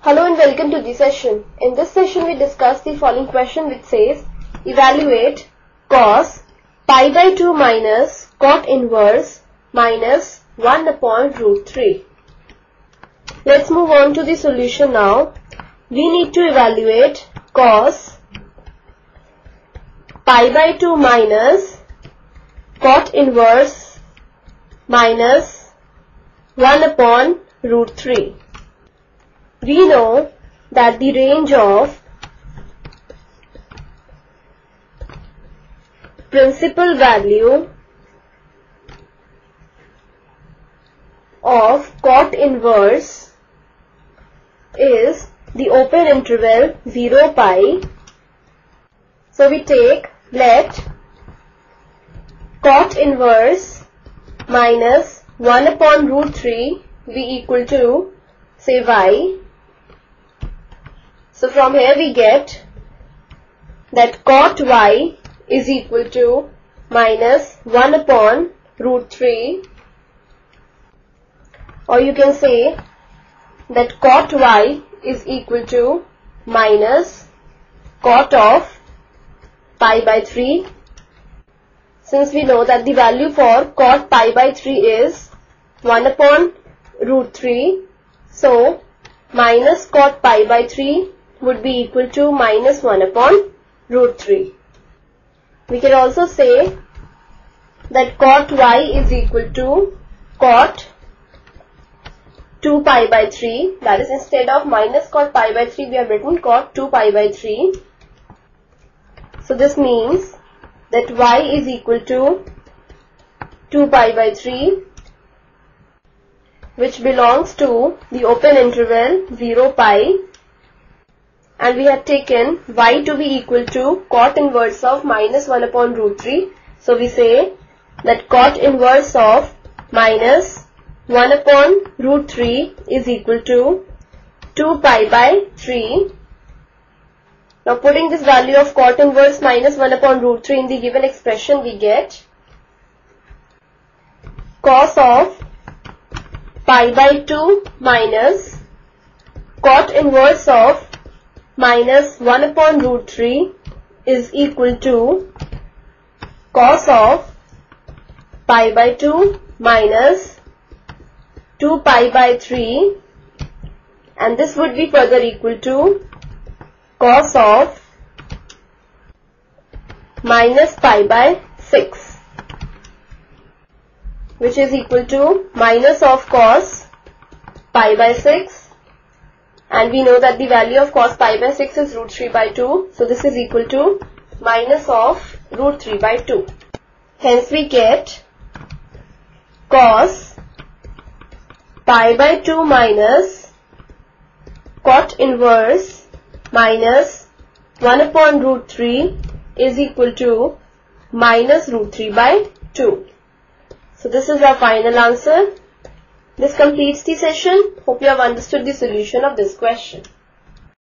Hello and welcome to the session. In this session we discuss the following question which says evaluate cos pi by 2 minus cot inverse minus 1 upon root 3. Let's move on to the solution now. We need to evaluate cos pi by 2 minus cot inverse minus 1 upon root 3. We know that the range of principal value of cot inverse is the open interval 0 pi. So we take let cot inverse minus 1 upon root 3 be equal to say y so from here we get that cot y is equal to minus 1 upon root 3 or you can say that cot y is equal to minus cot of pi by 3 since we know that the value for cot pi by 3 is 1 upon root 3 so minus cot pi by 3 would be equal to minus 1 upon root 3. We can also say that cot y is equal to cot 2 pi by 3 that is instead of minus cot pi by 3 we have written cot 2 pi by 3. So this means that y is equal to 2 pi by 3 which belongs to the open interval 0 pi and we have taken y to be equal to cot inverse of minus 1 upon root 3. So we say that cot inverse of minus 1 upon root 3 is equal to 2 pi by 3. Now putting this value of cot inverse minus 1 upon root 3 in the given expression we get cos of pi by 2 minus cot inverse of minus 1 upon root 3 is equal to cos of pi by 2 minus 2 pi by 3 and this would be further equal to cos of minus pi by 6 which is equal to minus of cos pi by 6 and we know that the value of cos pi by 6 is root 3 by 2. So this is equal to minus of root 3 by 2. Hence we get cos pi by 2 minus cot inverse minus 1 upon root 3 is equal to minus root 3 by 2. So this is our final answer. This completes the session. Hope you have understood the solution of this question.